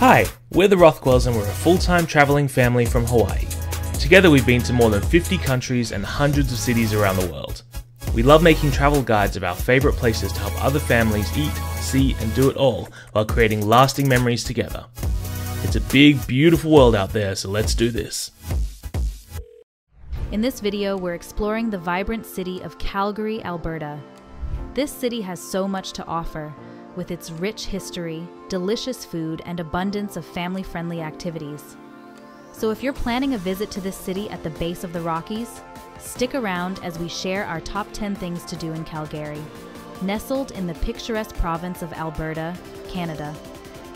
Hi, we're the Rothwells and we're a full time traveling family from Hawaii. Together, we've been to more than 50 countries and hundreds of cities around the world. We love making travel guides of our favourite places to help other families eat, see, and do it all while creating lasting memories together. It's a big, beautiful world out there, so let's do this. In this video, we're exploring the vibrant city of Calgary, Alberta. This city has so much to offer, with its rich history, delicious food, and abundance of family friendly activities. So, if you're planning a visit to this city at the base of the Rockies, stick around as we share our top 10 things to do in Calgary. Nestled in the picturesque province of Alberta, Canada,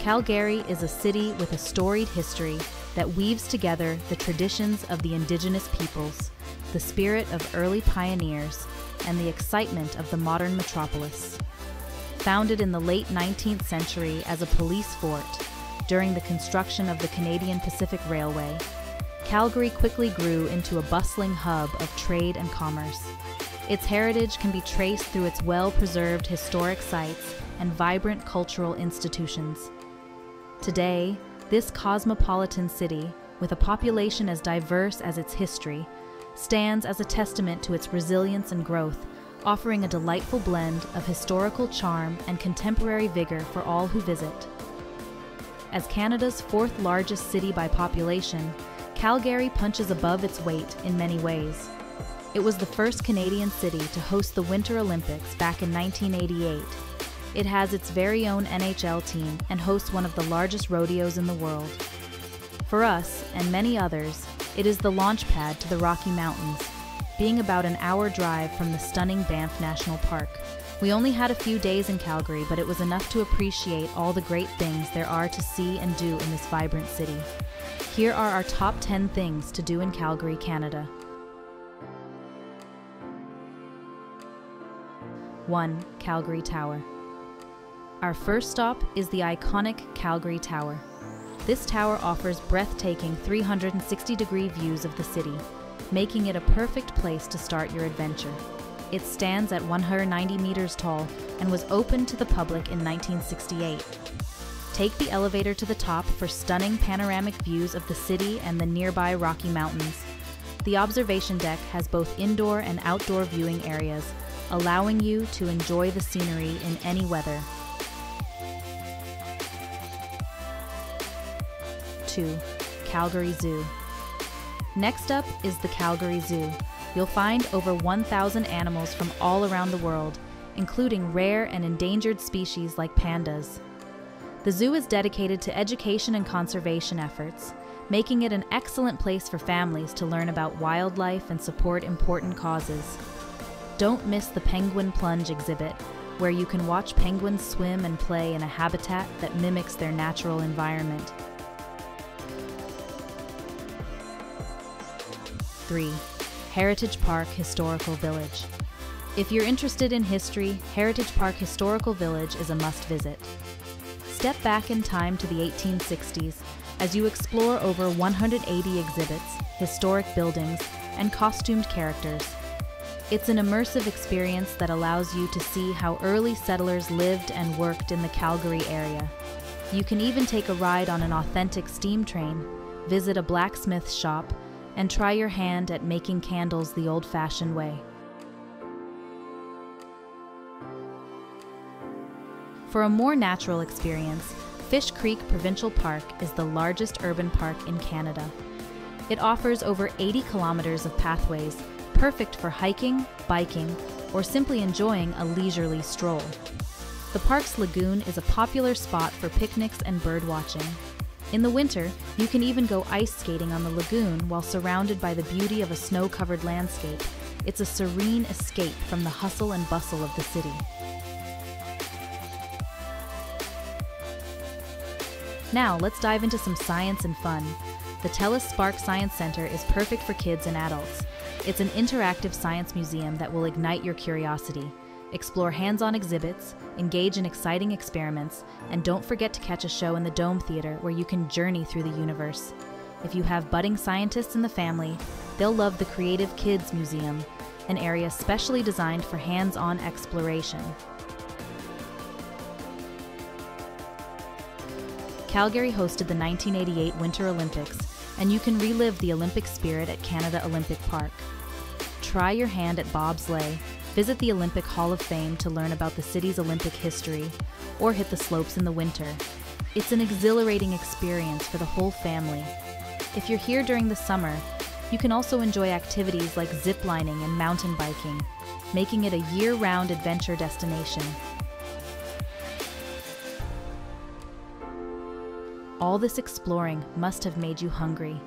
Calgary is a city with a storied history that weaves together the traditions of the Indigenous peoples, the spirit of early pioneers, and the excitement of the modern metropolis. Founded in the late 19th century as a police fort during the construction of the Canadian Pacific Railway, Calgary quickly grew into a bustling hub of trade and commerce. Its heritage can be traced through its well preserved historic sites and vibrant cultural institutions. Today, this cosmopolitan city, with a population as diverse as its history, stands as a testament to its resilience and growth, offering a delightful blend of historical charm and contemporary vigor for all who visit. As Canada's fourth largest city by population, Calgary punches above its weight in many ways. It was the first Canadian city to host the Winter Olympics back in 1988. It has its very own NHL team and hosts one of the largest rodeos in the world. For us, and many others, it is the launch pad to the Rocky Mountains, being about an hour drive from the stunning Banff National Park. We only had a few days in Calgary, but it was enough to appreciate all the great things there are to see and do in this vibrant city. Here are our top 10 things to do in Calgary, Canada. 1. Calgary Tower. Our first stop is the iconic Calgary Tower. This tower offers breathtaking 360 degree views of the city, making it a perfect place to start your adventure. It stands at 190 meters tall and was opened to the public in 1968. Take the elevator to the top for stunning panoramic views of the city and the nearby Rocky Mountains. The observation deck has both indoor and outdoor viewing areas, allowing you to enjoy the scenery in any weather. 2. Calgary Zoo. Next up is the Calgary Zoo. You'll find over 1,000 animals from all around the world, including rare and endangered species like pandas. The zoo is dedicated to education and conservation efforts, making it an excellent place for families to learn about wildlife and support important causes. Don't miss the Penguin Plunge exhibit, where you can watch penguins swim and play in a habitat that mimics their natural environment. 3. Heritage Park Historical Village. If you're interested in history, Heritage Park Historical Village is a must visit. Step back in time to the 1860s as you explore over 180 exhibits, historic buildings, and costumed characters. It's an immersive experience that allows you to see how early settlers lived and worked in the Calgary area. You can even take a ride on an authentic steam train, visit a blacksmith shop, and try your hand at making candles the old fashioned way. For a more natural experience, Fish Creek Provincial Park is the largest urban park in Canada. It offers over 80 kilometers of pathways, perfect for hiking, biking, or simply enjoying a leisurely stroll. The park's lagoon is a popular spot for picnics and bird watching. In the winter, you can even go ice skating on the lagoon while surrounded by the beauty of a snow covered landscape. It's a serene escape from the hustle and bustle of the city. Now, let's dive into some science and fun. The TELUS Spark Science Center is perfect for kids and adults. It's an interactive science museum that will ignite your curiosity. Explore hands on exhibits, engage in exciting experiments, and don't forget to catch a show in the Dome Theater where you can journey through the universe. If you have budding scientists in the family, they'll love the Creative Kids Museum, an area specially designed for hands on exploration. Calgary hosted the 1988 Winter Olympics, and you can relive the Olympic spirit at Canada Olympic Park. Try your hand at bobsleigh, visit the Olympic Hall of Fame to learn about the city's Olympic history, or hit the slopes in the winter. It's an exhilarating experience for the whole family. If you're here during the summer, you can also enjoy activities like ziplining and mountain biking, making it a year round adventure destination. All this exploring must have made you hungry.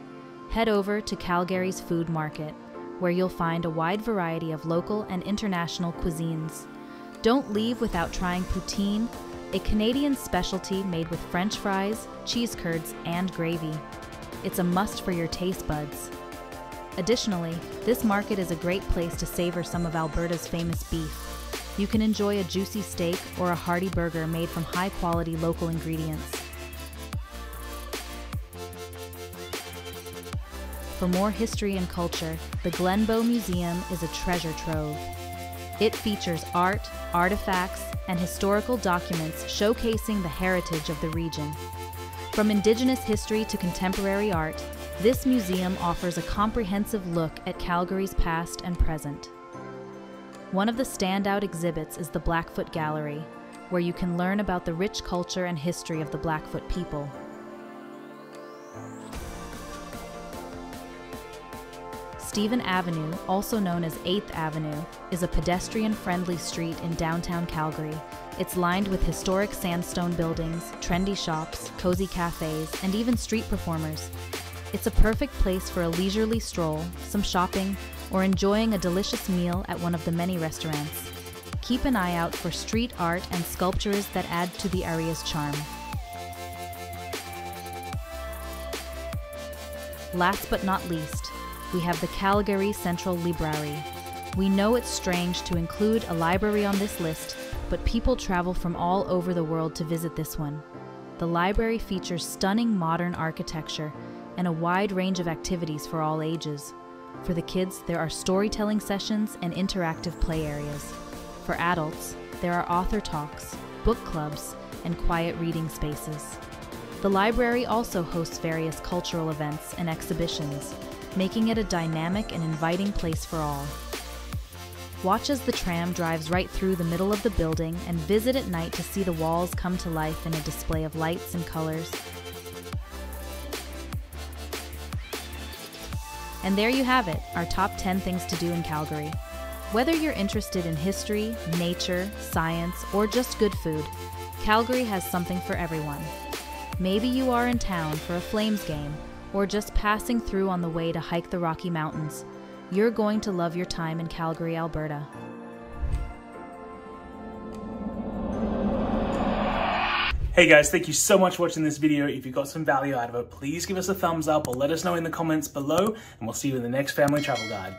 Head over to Calgary's Food Market, where you'll find a wide variety of local and international cuisines. Don't leave without trying poutine, a Canadian specialty made with French fries, cheese curds, and gravy. It's a must for your taste buds. Additionally, this market is a great place to savor some of Alberta's famous beef. You can enjoy a juicy steak or a hearty burger made from high quality local ingredients. For more history and culture, the Glenbow Museum is a treasure trove. It features art, artifacts, and historical documents showcasing the heritage of the region. From Indigenous history to contemporary art, this museum offers a comprehensive look at Calgary's past and present. One of the standout exhibits is the Blackfoot Gallery, where you can learn about the rich culture and history of the Blackfoot people. Stephen Avenue, also known as 8th Avenue, is a pedestrian friendly street in downtown Calgary. It's lined with historic sandstone buildings, trendy shops, cozy cafes, and even street performers. It's a perfect place for a leisurely stroll, some shopping, or enjoying a delicious meal at one of the many restaurants. Keep an eye out for street art and sculptures that add to the area's charm. Last but not least, we have the Calgary Central Library. We know it's strange to include a library on this list, but people travel from all over the world to visit this one. The library features stunning modern architecture and a wide range of activities for all ages. For the kids, there are storytelling sessions and interactive play areas. For adults, there are author talks, book clubs, and quiet reading spaces. The library also hosts various cultural events and exhibitions, making it a dynamic and inviting place for all. Watch as the tram drives right through the middle of the building and visit at night to see the walls come to life in a display of lights and colors. And there you have it, our top 10 things to do in Calgary. Whether you're interested in history, nature, science, or just good food, Calgary has something for everyone. Maybe you are in town for a Flames game or just passing through on the way to hike the Rocky Mountains, you're going to love your time in Calgary, Alberta. Hey guys, thank you so much for watching this video. If you got some value out of it, please give us a thumbs up or let us know in the comments below, and we'll see you in the next Family Travel Guide.